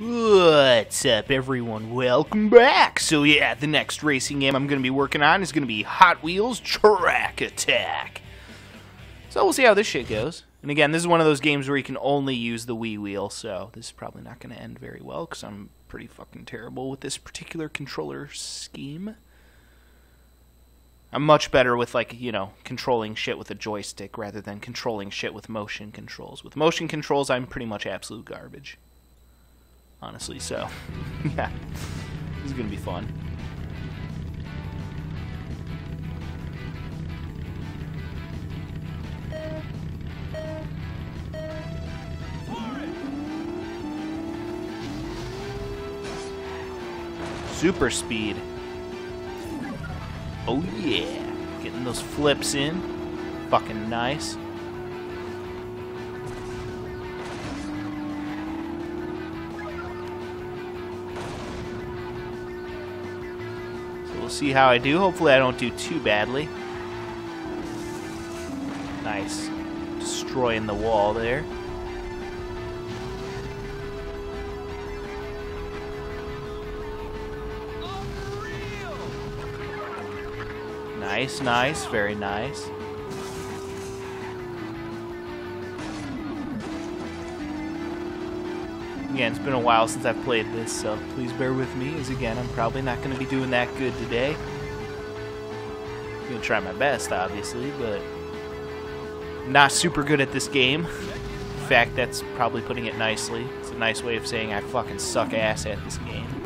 What's up, everyone? Welcome back! So, yeah, the next racing game I'm going to be working on is going to be Hot Wheels Track Attack. So, we'll see how this shit goes. And again, this is one of those games where you can only use the Wii wheel, so this is probably not going to end very well because I'm pretty fucking terrible with this particular controller scheme. I'm much better with, like, you know, controlling shit with a joystick rather than controlling shit with motion controls. With motion controls, I'm pretty much absolute garbage honestly. So, yeah, this is gonna be fun. Super speed. Oh yeah, getting those flips in, fucking nice. See how I do. Hopefully I don't do too badly. Nice. Destroying the wall there. Nice, nice, very nice. Again, it's been a while since I've played this, so please bear with me, as again, I'm probably not going to be doing that good today. I'm going to try my best, obviously, but not super good at this game. In fact, that's probably putting it nicely. It's a nice way of saying I fucking suck ass at this game.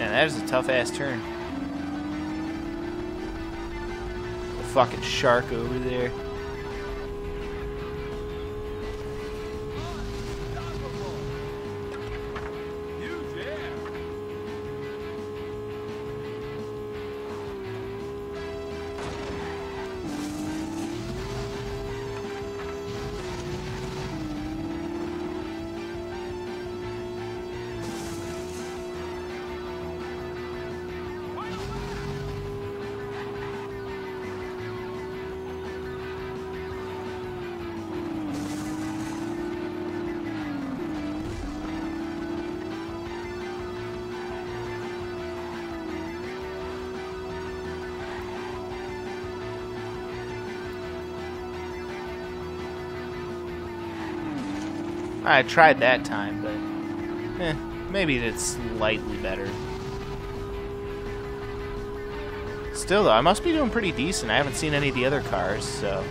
Man, that is a tough ass turn. The fucking shark over there. I tried that time, but eh, maybe it's slightly better. Still, though, I must be doing pretty decent. I haven't seen any of the other cars, so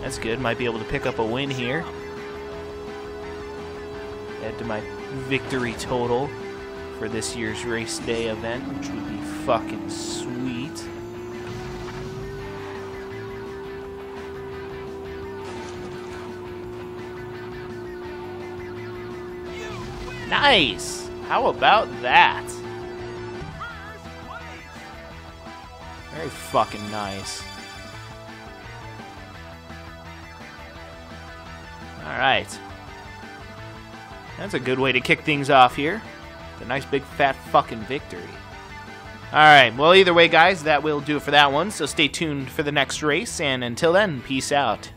that's good. Might be able to pick up a win here. Add to my victory total for this year's race day event, which would be fucking sweet. Nice! How about that? Very fucking nice. Alright. That's a good way to kick things off here. A nice big fat fucking victory. Alright, well either way guys, that will do it for that one, so stay tuned for the next race, and until then, peace out.